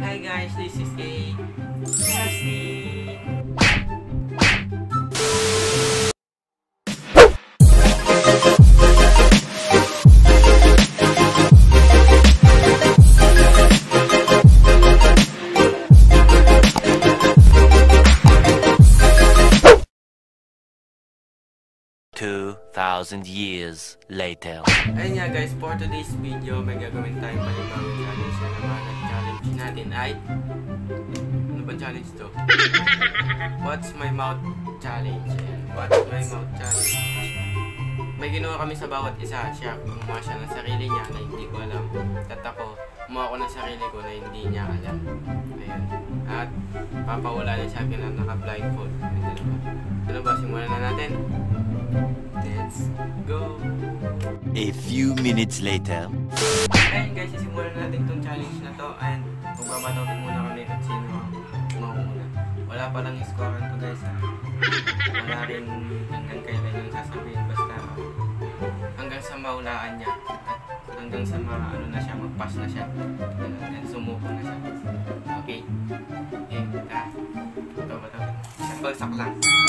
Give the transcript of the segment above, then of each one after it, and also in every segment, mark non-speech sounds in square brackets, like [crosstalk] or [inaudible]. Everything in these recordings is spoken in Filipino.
Hi guys, this is A. Cassie. Two thousand years later. Ayun nga guys, for today's video, may gagawin tayong panibagong challenge na naman. Natin ay... Ano ba challenge to? [laughs] What's my mouth challenge? Ayan, What's my mouth challenge? May ginawa kami sa bawat isa. Siya, gumawa siya ng sarili niya na hindi ko alam. At ako, gumawa ko ng sarili ko na hindi niya alam. Ayan. At papawala niya sa akin na naka-blindfold. Ano ba? Ano ba? Simulan na natin. Let's go! A few minutes later. Ayun guys, sisimulan natin itong challenge na to and magbabatokin muna kami kung sino mauna. Wala pa lang score to guys ha. Wala rin hanggang kailan yung sasabihin basta hanggang sa maulaan niya at hanggang sa ma ano na siya, mag-pass na siya. Ganun, and sumuko na siya. Okay. Okay, ta. Ito ba ito? Isang bagsak lang.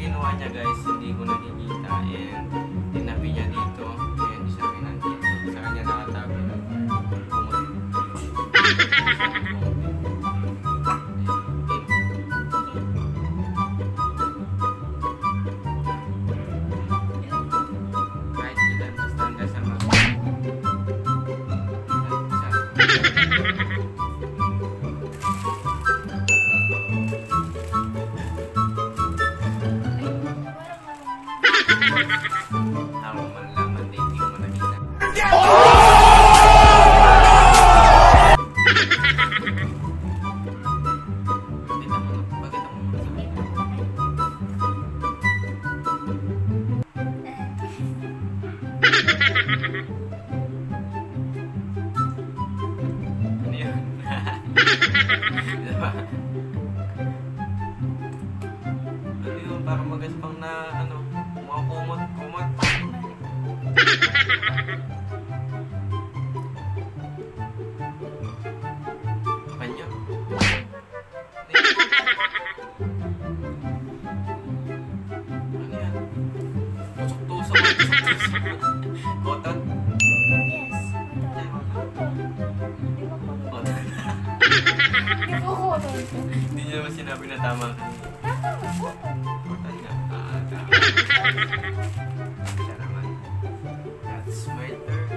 Parang mga ginawa niya guys, hindi ko diba? Ano yun? Parang magaspang na ano, mga kumot. Panyo. Ano yan? Tusok-tusok. Cotton. Sinabi na tama. Tama po. Ah. That's my turn.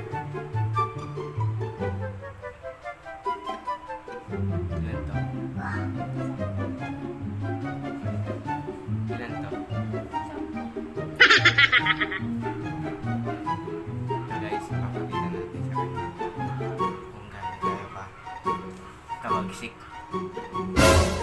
Ilan to? Ilan to? Guys, papakita natin sa kanya kung tayo pa kawagsik. Ah,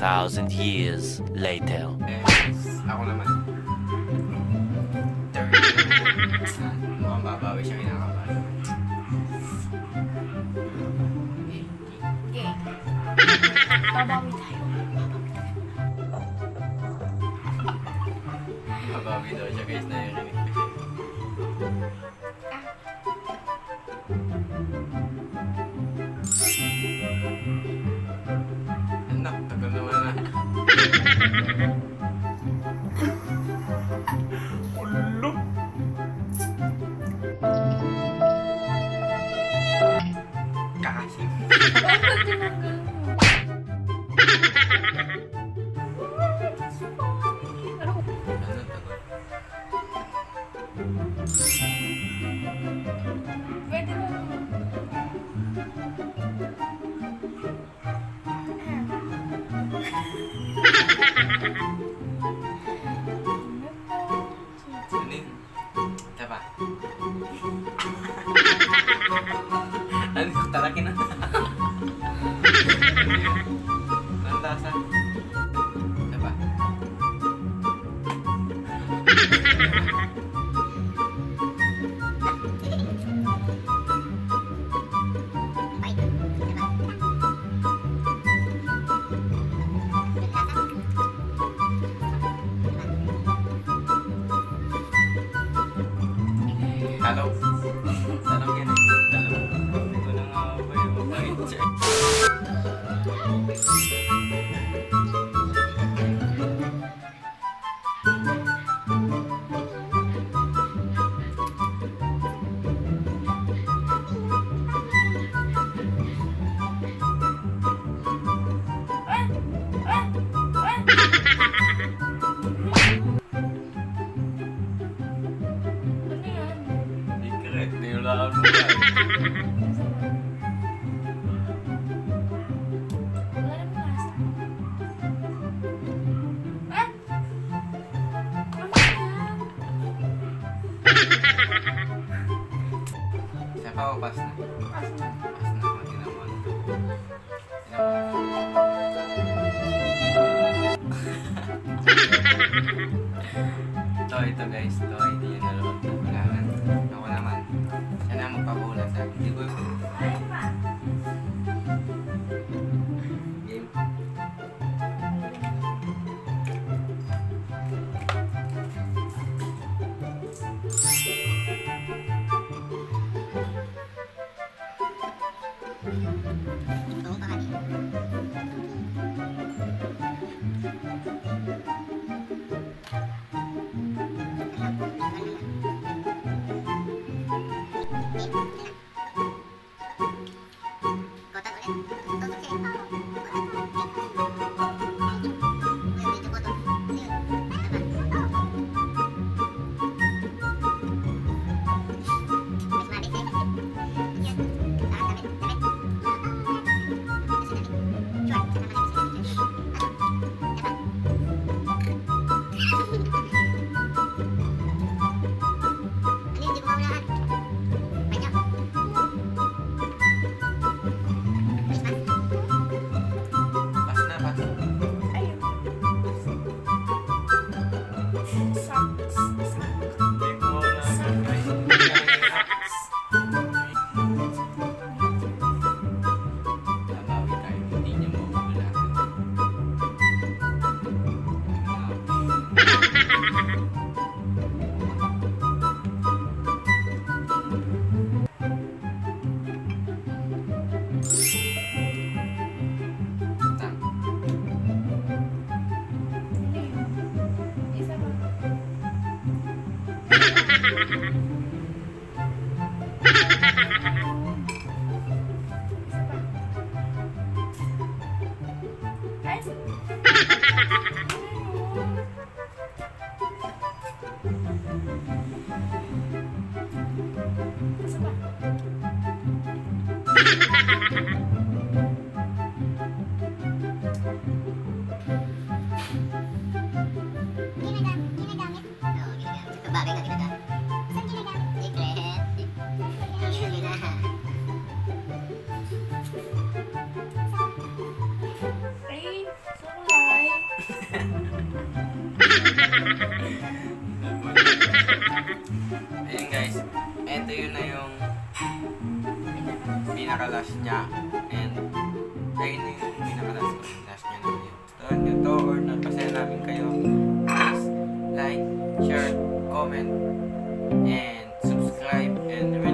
2,000 years later. Ako naman. Mukhang babawi siya kinakabahan. Babawi tayo. Babawi daw siya guys na yun. [laughs] Ayun guys, ito yun na yung pinaka-lash niya. And ayun na yung pinaka-lash niya na yun. Gustuhan nyo to or napasaya namin kayo. Please like, share, comment, and subscribe, and remember